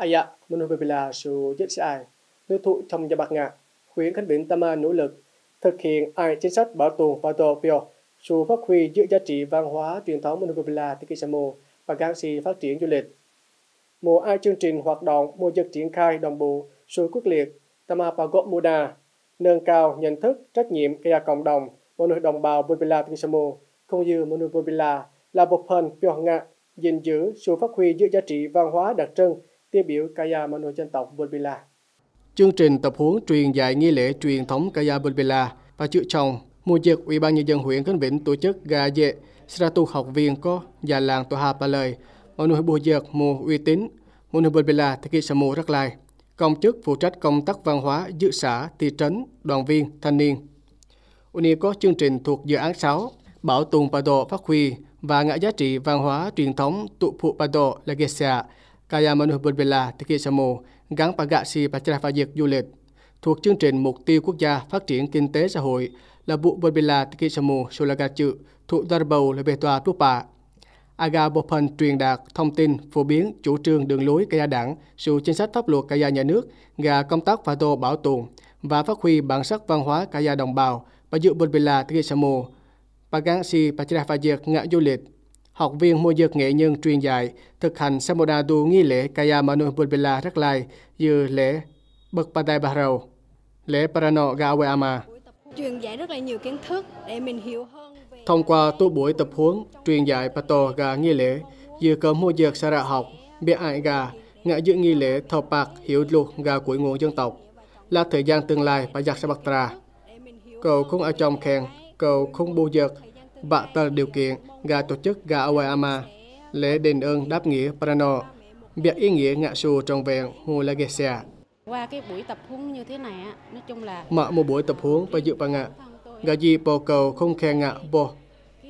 aya monopila su chết sai nữ thụ trong gia bạc ngạ khuyến khánh biển Tama nỗ lực thực hiện ai chính sách bảo tồn và tổ biểu sự phát huy giữa giá trị văn hóa truyền thống monopila Tikisamo và gắn si phát triển du lịch. Mùa ai chương trình hoạt động, mùa dịch triển khai đồng bộ, sự quyết liệt Tama Pagot Muda nâng cao nhận thức, trách nhiệm của cộng đồng mọi người đồng bào Bobila Tikisamo không như mọi người Bobila là một phần biểu ngạ gìn giữ sự phát huy giữa giá trị văn hóa đặc trưng tiêu biểu Kaya Manu dân tộc Bulbila. Chương trình tập huấn truyền dạy nghi lễ truyền thống Kaya Bulbila và chữ chồng mùa dịch Ủy ban nhân dân huyện Khánh Vĩnh tổ chức gà dệ Sratu học viên có già làng tổ hà ba lời mọi người bùa dược mùa uy tín mùa người Bobila thực hiện mùa rất lai công chức phụ trách công tác văn hóa dự xã, thị trấn, đoàn viên, thanh niên. Uni có chương trình thuộc dự án 6 bảo tồn bà độ phát huy và ngã giá trị văn hóa truyền thống tụ phụ bà độ là gesia Kaya Manu Tiki Samo gắn Pagasi Pachravajik du lịch thuộc chương trình Mục tiêu Quốc gia Phát triển Kinh tế Xã hội là Bộ Berbela Tikisamo Solagachu thuộc Darbau tòa Tupa. Aga Bopan truyền đạt thông tin phổ biến chủ trương đường lối Kaya đảng, sự chính sách pháp luật Kaya nhà nước, và công tác phá tô bảo tồn và phát huy bản sắc văn hóa Kaya đồng bào và dự Berbela Tikisamo Pagasi Pachravajik ngã du lịch học viên môi dược nghệ nhân truyền dạy thực hành Samodadu nghi lễ Kaya Manu Bulbila Rắc Lai như lễ Bậc Padai Barrow, lễ Parano Gaweama. Truyền dạy rất là nhiều kiến thức để mình hiểu hơn về... Thông qua tu buổi tập huấn truyền dạy Pato Ga nghi lễ như cơm môi dược sa học, biết ai gà, ngã dự nghi lễ thọ bạc hiểu lục gà cuối nguồn dân tộc là thời gian tương lai bà giặc sa bạc tra. Cầu không ở trong khen, cầu không bu dược Bạ tờ điều kiện gà tổ chức gà Awayama, lễ đền ơn đáp nghĩa Prano, việc ý nghĩa ngạ sù tròn vẹn Hồ Lagesia. Qua cái buổi tập huấn như thế này á, nói chung là Mở một buổi tập huấn và dự bà ngạ, gà gì bồ cầu không khen ngạ bồ,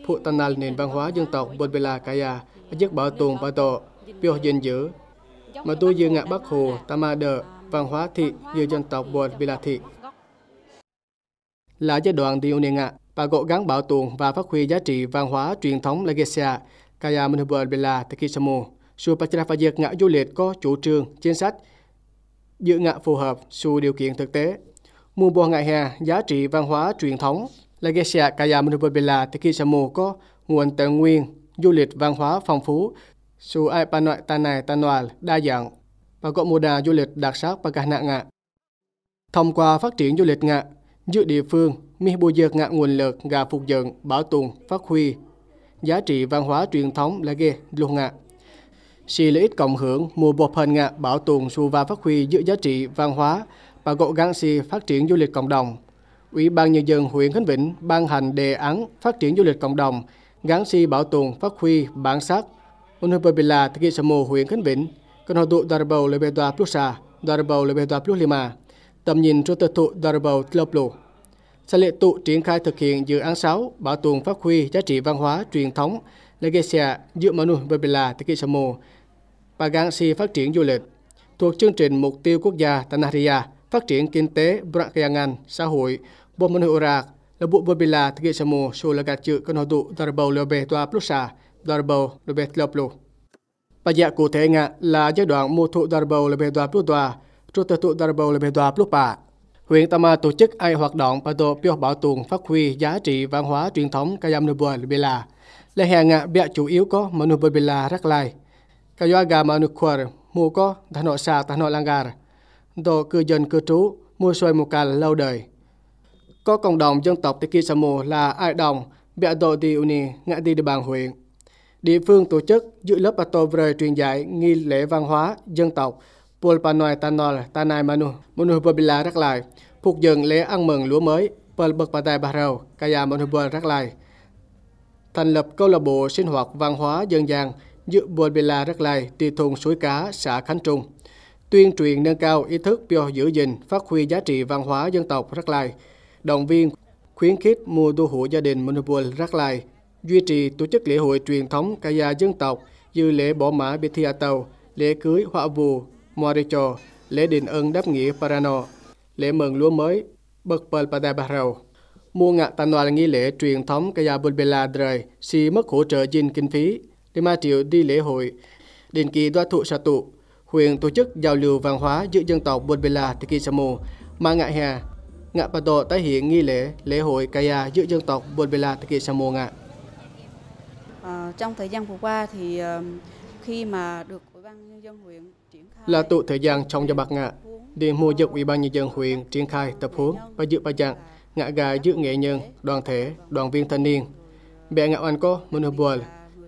phụ tanal nền văn hóa dân tộc Bồn Bela Kaya, giấc bảo tồn bảo tổ, biểu gìn giữ. Mà tôi dư ngạ Bắc Hồ, Tama Đờ, văn hóa thị như dân tộc Bồn Bela thị. Là giai đoạn điều này ngạ, và cố gắng bảo tồn và phát huy giá trị văn hóa truyền thống Legacia Kaya Menhubal Bela Tekisamo. Su Pachrafayak ngã du lịch có chủ trương, chính sách, dự ngã phù hợp su điều kiện thực tế. Mùa bò ngại hè, giá trị văn hóa truyền thống Legacia Kaya Menhubal Bela Tekisamo có nguồn tài nguyên, du lịch văn hóa phong phú, su ai pa nội ta này ta noal đa dạng và có mùa đà du lịch đặc sắc và cả nạ ngạ. Thông qua phát triển du lịch ngạ, giữa địa phương mi bù dợt ngạ nguồn lực gà phục dựng, bảo tồn, phát huy giá trị văn hóa truyền thống là ghê luôn ngạ. Xì lợi ích cộng hưởng mùa bột hình ngạ bảo tồn su và phát huy giữa giá trị văn hóa và gỗ gắng xì phát triển du lịch cộng đồng. Ủy ban Nhân dân huyện Khánh Vĩnh ban hành đề án phát triển du lịch cộng đồng gắn si bảo tồn phát huy bản sắc Unhupabila Tiki Samo huyện Khánh Vĩnh cần hoạt tụ Darbau Lebedua Plusa Darbau Lebedua Plus Lima tầm nhìn cho tự thụ Darbau Tloplo. sẽ lệ tụ triển khai thực hiện dự án 6 bảo tồn phát huy giá trị văn hóa truyền thống Legacia giữa Manu Babila Tikisamo và gắn si phát triển du lịch thuộc chương trình mục tiêu quốc gia Tanaria phát triển kinh tế Brakyangan, xã hội Bomanu Urak là bộ số Tikisamo gạt chữ con tụ Darbau Lobe Toa Plusa Darbau Lobe Tloplo. Và dạ cụ thể ngạ là giai đoạn mô thụ Darbau Lobe Toa Plusa Trụ tự tụ Darbau đoà lúc Plupa Huyện Tama tổ chức ai hoạt động và tổ biểu bảo tồn phát huy giá trị văn hóa truyền thống Kayam Nubua Bela. Lễ hè ngạ bịa chủ yếu có Manubua Bela rắc lai. Kayaga Manukwar mù có thả nội xa thả nội langar. Tổ cư dân cư trú mua xoay một cà lâu đời. Có cộng đồng dân tộc Tikisamo là ai đồng bịa tổ đi uni ngạ đi địa bàn huyện. Địa phương tổ chức dự lớp Bato về truyền dạy nghi lễ văn hóa dân tộc Pol Panoi Tanol Tanai Manu. Manu Babila rắc lại phục dựng lễ ăn mừng lúa mới. Pol Bậc Patai Barau Kaya Manu Bol rắc lại thành lập câu lạc bộ sinh hoạt văn hóa dân gian giữa Bila rắc lại tùy thùng suối cá xã Khánh Trung. Tuyên truyền nâng cao ý thức biểu giữ gìn phát huy giá trị văn hóa dân tộc rắc lại động viên khuyến khích mua đô hộ gia đình Monopol rắc lại duy trì tổ chức lễ hội truyền thống Kaya dân tộc như lễ bỏ mã Bithia Tàu, lễ cưới họa vù, Moricho, lễ đền ơn đáp nghĩa Parano, lễ mừng lúa mới Bậc Pal Mua ngạ tàn đoàn nghi lễ truyền thống Kaya Bulbela Dre, si mất hỗ trợ dinh kinh phí, 5 triệu đi lễ hội, đền kỳ đoa thụ sa tụ, huyện tổ chức giao lưu văn hóa giữa dân tộc Bulbela Bela Tikisamo mà ngạ hè ngạ bà tổ tái hiện nghi lễ lễ hội Kaya giữa dân tộc Bulbela Bela Tikisamo ngạ. À, trong thời gian vừa qua thì ờ, khi mà được Ban nhân dân huyện triển khai là tụ thời gian trong cho bạc ngạ để mua dựng Ủy ban nhân dân huyện triển khai tập huấn và dự bài giảng ngạ gà giữ nghệ nhân, đoàn thể, đoàn viên thanh niên. Bè ngạ anh có monopol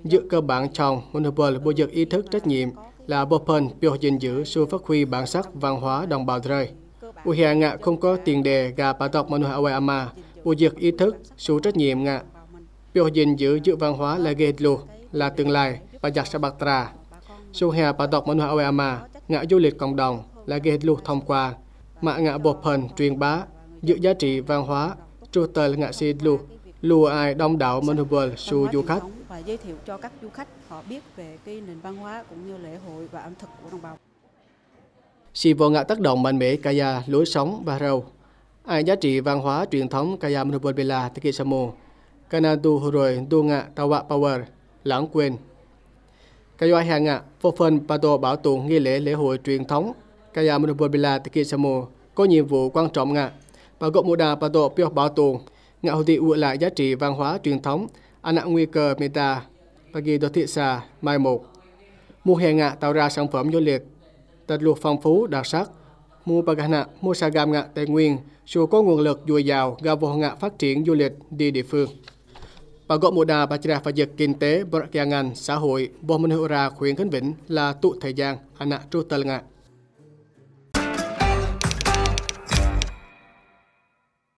dự cơ bản trong monopol bồi dựng ý thức trách nhiệm là bộ phần biểu gìn giữ sự phát huy bản sắc văn hóa đồng bào rơi. ủy hạ ngạ không có tiền đề gà bà tộc Manu Ama, bồi dựng ý thức, sự trách nhiệm ngạ. Biểu gìn giữ giữ văn hóa là ghê lù, là tương lai, và giặc sa bạc tra. Su hè bà tộc Manu Hawaii Ama, ngạ du lịch cộng đồng là ghê lù thông qua, mạ ngạ bộ phận truyền bá, giữ giá trị văn hóa, trụ tờ là ngạ si lù, lù ai đông đảo Monopol su du khách và giới thiệu cho các du khách họ biết về cái nền văn hóa cũng như lễ hội và ẩm thực của đồng bào. Xì vô ngạ tác động mạnh mẽ kaya lối sống và râu. Ai giá trị văn hóa truyền thống kaya Monopol Bela Tekisamo, Kanadu rồi tu ngạ Tawa Power, lãng quên. Kaya hàng ngạ, phô phân bà tổ bảo tồn nghi lễ lễ hội truyền thống kaya Monopol Bela Tekisamo có nhiệm vụ quan trọng ngạ. Bà gộp mô đà bà tổ biểu bảo tồn ngạ hồ thị ua lại giá trị văn hóa truyền thống anak nguy cơ bệnh ta. Bà ghi đô thị xa mai một. Mua hè ngạ tạo ra sản phẩm du lịch tật luộc phong phú đặc sắc. Mùa Pagana, mua Sagam ngạ Tây Nguyên, dù có nguồn lực dồi dào gà vô ngạ phát triển du lịch đi địa phương và gọi mùa đà bà chỉ phát dịch kinh tế, bậc xã hội, bò mân hữu ra khuyến Khánh Vĩnh là tụ thời gian, anak tru tờ ngạ.